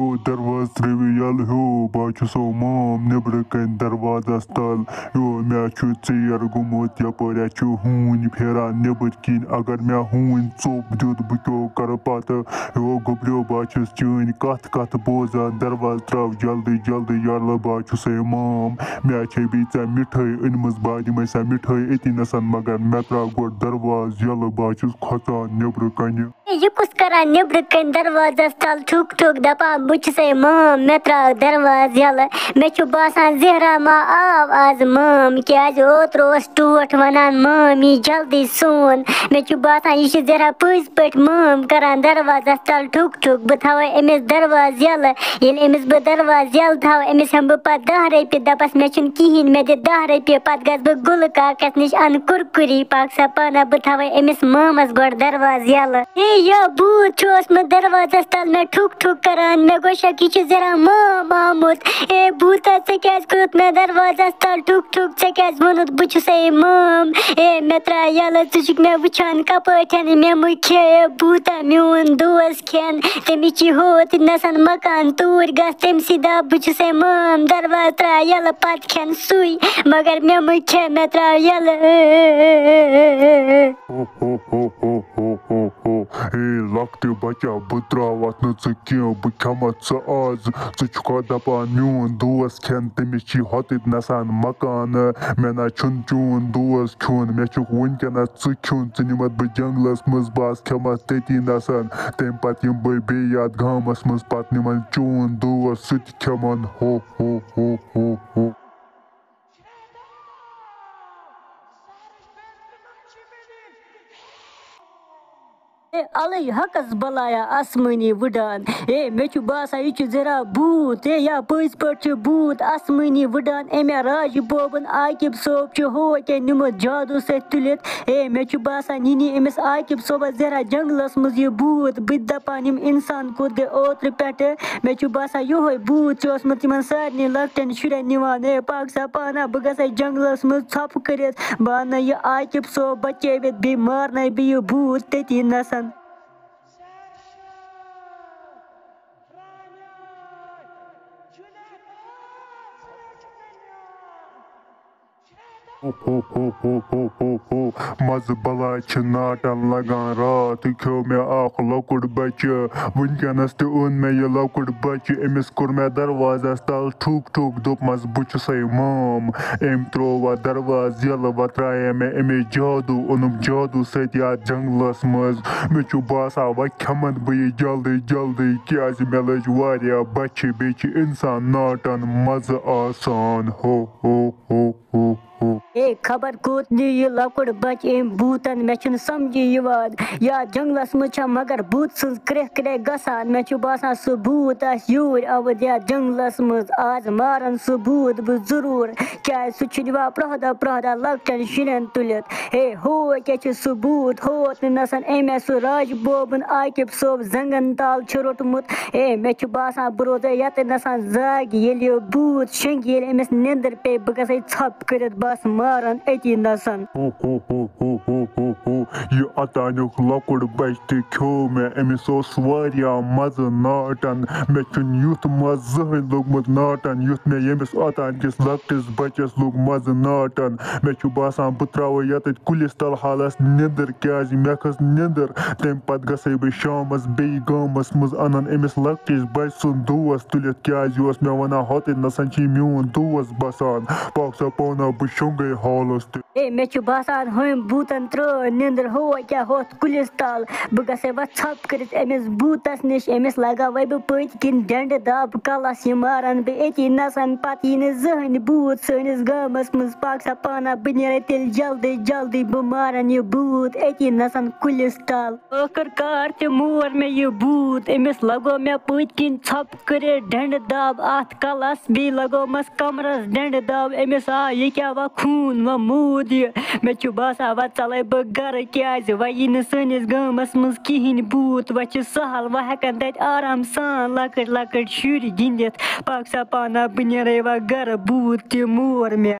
o ہیو درواز ترٛٲوِو یلہٕ ہیو بہٕ چھُسو مام نیٚبرٕ کَنۍ دروازس تل ہیو مےٚ چھُ ژیر گوٚمُت یپٲرۍ ہوٗنۍ پھیران نیٚبٕرۍ کِنۍ اگر مےٚ ہوٗنۍ ژوٚپ دیُت بہٕ کیٛاہ کرٕ پتہٕ ہیو گوٚبریو بہٕ چھُس چٲنۍ بوزان درواز تراو جلدی جلدی یلہٕ بہٕ چھُسے مام مےٚ چھےٚ ژےٚ مِٹھٲے أنمٕژ بہٕ دِمے سۄ مِٹھٲے أتی مگر مےٚ تراو گۄڈٕ درواز یلہٕ بہٕ چھُس کھۄژان نیٚبرٕ کَنہِ یہِ کُس کران نیٚبرٕ کَنۍ دروازس تل ٹھُک ٹھُک دپان بہٕ چھُسے مام مےٚ تراو درواز یلہٕ مےٚ چھُ باسان زہرا ما آو آز مام کیازِ اوترٕ اوس ٹوٹھ ونان مام یی جلدی سون مےٚ چھُ باسان یہِ چھِ زہرا پٔزۍ پٲٹھۍ مام کران دروازس تل ٹھُک ٹھُک بہٕ تھاوے أمِس درواز یلہٕ ییٚلہِ أمِس بہٕ درواز یلہٕ تھاوٕ أمِس ہٮ۪مہٕ بہٕ پتہٕ دہ رۄپیہِ دپس مےٚ چھُنہٕ کہیٖنۍ مےٚ دِ دہ رۄپیہِ پتہٕ گژھٕ بہٕ گُلہٕ کاکس نِش انہٕ کُرکُری پاک سا پانا بہٕ تھاوے أمِس مامس گۄڈٕ درواز یلہٕ ہے یا بوٗت چھُ اوسمُت دروازس تل مےٚ ٹھُک ٹھُک کران مےٚ گوٚو شک یہِ چھُ مام آمُت ہے بوٗتا ژےٚ کیازِ کوٚرُتھ دروازس تل ٹھُک ٹھُک ژےٚ کیازِ ووٚنُتھ بہٕ مام ہے مےٚ تراو یلہٕ ژٕ چھُکھ مےٚ وٕچھان کپٲٹھۍ مےٚ مہٕ کھے بوٗتا میون دوس کھٮ۪ن تٔمِس چھِ نسن مکان توٗرۍ گژھ تٔمسٕے دپ بہٕ چھُسے مام درواز تراو یلہٕ پتہٕ کھٮ۪ن سُے مگر مےٚ مہٕ کھے مےٚ تراو لۄکٹہِ بچا بہٕ تراوتھ نہٕ ژٕ کینٛہہ بہٕ کھٮ۪متھ ژٕ آز ژٕ چھُکھا دپان میون دوس کھٮ۪ن تٔمِس چھی ہوٚتٕتۍ نسان مکانہٕ مےٚ نہ چھُنہٕ چون دوس کھیوٚن مےٚ چھُکھ ؤنکیٚنس ژٕ کھیوٚن ژٕ نِمتھ بہٕ جنگلس منٛز بہٕ آسہٕ کھٮ۪متھ تٔتی نسن تمہِ پتہٕ یِمہٕ بہٕ بیٚیہِ یتھ گامس منٛز پتہٕ نِمن چون دوس سُہ تہِ ہو ہو ہو ہو ہو ہے الے حقس بلایا آسمٲنی وٕڈان ہے مےٚ چھُ باسان یہِ چھُ زہرا بوٗت ہے یا پٔزۍ پٲٹھۍ چھُ بوٗت آسمٲنی وٕڈان أمۍ راجہِ بوبن عاقب صوب چھُ ہُہ کیٛاہ نِمُت جادوٗ سۭتۍ تُلِتھ ہے مےٚ چھُ باسان یہِ نی أمِس عاقب صوبس زہرا جنگلس منٛز یہِ بوٗت بہٕ تہِ دپان یِم انسان کوٚت گٔے اوترٕ پٮ۪ٹھٕ مےٚ چھُ باسان یِہوے بوٗت چھُ اوسمُت یِمن سارنٕے لۄکٹٮ۪ن شُرٮ۪ن نِوان ہے پاکستان پانا بہٕ گژھے جنگلس منٛز ژھۄپہٕ کٔرِتھ بہٕ انہٕ یہِ عاقب صوب بچٲوِتھ بیٚیہِ مارناے بہٕ یہِ بوٗت تٔتی نسن مزٕ بلاے چھِ ناٹن لگان راتھ کھیو مےٚ اکھ لۄکُٹ بچہٕ ؤنکیٚنس تہِ اوٚن مےٚ یہِ لۄکُٹ بچہٕ أمِس کوٚر مےٚ دروازس تل ٹھُک ٹھُک دوٚپمس بہٕ چھُسے مام أمۍ تروو وۄنۍ درواز یلہٕ وۄنۍ ترایے مےٚ أمِس جادوٗ اوٚنُم جادوٗ سۭتۍ یتھ جنگلس منٛز مےٚ چھُ باسان وۄنۍ کھٮ۪من بہٕ یہِ جلدی جلدی کیازِ مےٚ لٔج واریاہ بچہِ بیٚیہِ چھِ انسان ناٹن مزٕ آسان ہو ہو ہو ہو ہاں۔ ہو ہے خبر کوٚت نی یہِ لۄکُٹ بچہٕ أمۍ بوٗتن مےٚ چھُنہٕ سمجی یِوان یتھ جنگلس منٛز مگر بوٗتہٕ سٕنٛز کرٛٮ۪کھ کرٛٮ۪کھ گژھان مےٚ چھُ باسان سُہ بوٗت آسہِ یوٗرۍ آمُت یتھ جنگلس منٛز آز مارن سُہ بوٗت بہٕ ضروٗر۔ کیازِ سُہ چھُ نِوان پرٛٮ۪تھ دۄہ پرٛٮ۪تھ دۄہ لۄکٹٮ۪ن شُرٮ۪ن تُلِتھ ہے ہو کیٛاہ چھُ سُہ بوٗت ہووُتھ نسن۔ أمۍ آسہِ سُہ راجہِ بوبُن صوب زنگن تل چھُ روٚٹمُت ہے مےٚ چھُ باسان بہٕ روزے ییٚتہِ نسن زاگہِ ییٚلہِ یہِ بوٗت شنٛگہِ ییٚلہِ أمِس نِندٕر پیٚیہِ بہٕ گژھے ژھۄپہٕ کٔرِتھ بہٕ آسہٕ ماران أتی نسن یہِ اوٚتانیُک لۄکُٹ بچہٕ تہِ کھیوٚو مےٚ أمِس اوس واریاہ ناٹن مےٚ چھُنہٕ یُتھ مزٕ زٕہٕنۍ لوٚگمُت ناٹن یُتھ مےٚ ییٚمِس اوٚتان کِس لۄکٹِس بچس لوٚگ مزٕ ناٹن مےٚ چھُ باسان بہٕ تراوٕ ییٚتٮ۪تھ کُلِس تل حالس نِندٕر کیازِ مےٚ کھٔژ نِندٕر تمہِ پتہٕ گژھے بہٕ شامس بیٚیہِ گامس منٛز انن أمِس لۄکٹِس بچہٕ سُنٛد دوس تُلِتھ کیازِ یہِ اوس مےٚ ونان نسن چھُے میون دوس بسان پاکسا پانا بہٕ شۄنگے حالس تہِ ہے مےٚ چھُ باسان ہُمۍ بوٗتن ترٲے نِندٕر ہو کیٛاہ ہوٚتھ کُلِس تل بہٕ گژھے وۄنۍ ژھۄپہٕ کٔرِتھ أمِس بوٗتس نِش أمِس لگاوے بہٕ پٔتۍ کِنۍ ڈنڈٕ دب کلس یہِ مارن بہٕ أتی نسن پتہٕ یی نہٕ زٕہٕنۍ بوٗت سٲنِس گامس منٛز پاکسا پانا بہٕ نیرے تیٚلہِ جلدی جلدی بہٕ مارن یہِ بوٗت۔ أتی نسن کُلِس تل ٲخٕر کار تہِ مور مےٚ یہِ بوٗت۔ أمِس لگوو مےٚ پٔتۍ کِنۍ ژھۄپہٕ کٔرِتھ ڈنڈٕ دب اتھ کلس بیٚیہِ لگومس کمرس ڈنڈٕ دب أمِس آو یہِ کیٛاہ وۄنۍ خوٗن وۄنۍ موٗد یہِ مےٚ چھُ باسان وۄنۍ ژلے بہٕ گرٕ کیازِ وۄنۍ یی نہٕ سٲنِس گامس منٛز کہیٖنۍ بوٗت وۄنۍ چھُ سہل وۄنۍ ہٮ۪کن تتہِ آرام سان لۄکٕٹۍ لۄکٕٹۍ شُرۍ گِنٛدِتھ پاکسا پانا بہٕ نیرے وۄنۍ گرٕ بوٗت تہِ مور مےٚ